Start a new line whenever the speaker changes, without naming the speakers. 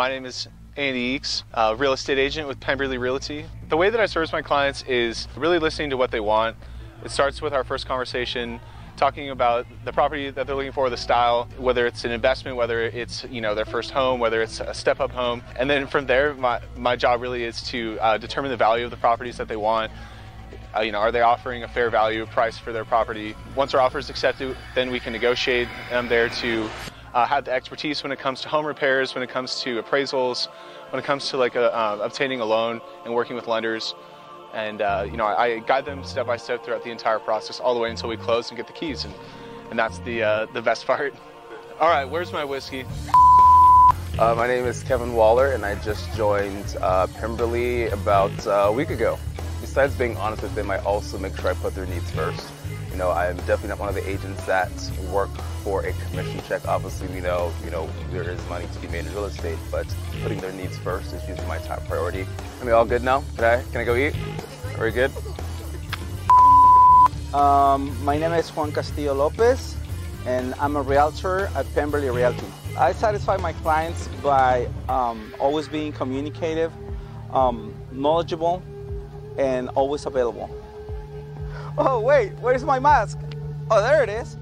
My name is Andy Eakes, a real estate agent with Pemberley Realty. The way that I service my clients is really listening to what they want. It starts with our first conversation, talking about the property that they're looking for, the style, whether it's an investment, whether it's you know their first home, whether it's a step-up home, and then from there, my my job really is to uh, determine the value of the properties that they want. Uh, you know, are they offering a fair value price for their property? Once our offer is accepted, then we can negotiate. I'm there to uh, have the expertise when it comes to home repairs, when it comes to appraisals, when it comes to like uh, obtaining a loan and working with lenders. And uh, you know, I, I, guide them step by step throughout the entire process, all the way until we close and get the keys. And, and that's the uh, the best part. All right, where's my whiskey?
Uh, my name is Kevin Waller, and I just joined uh, Pemberley about a week ago. Besides being honest with them, I also make sure I put their needs first. You know, I'm definitely not one of the agents that work for a commission check. Obviously, we know, you know, there is money to be made in real estate, but putting their needs first is usually my top priority. Are we all good now? Can I, can I go eat? Are we good?
Um, my name is Juan Castillo Lopez, and I'm a realtor at Pemberley Realty. I satisfy my clients by um, always being communicative, um, knowledgeable, and always available. Oh, wait, where's my mask? Oh, there it is.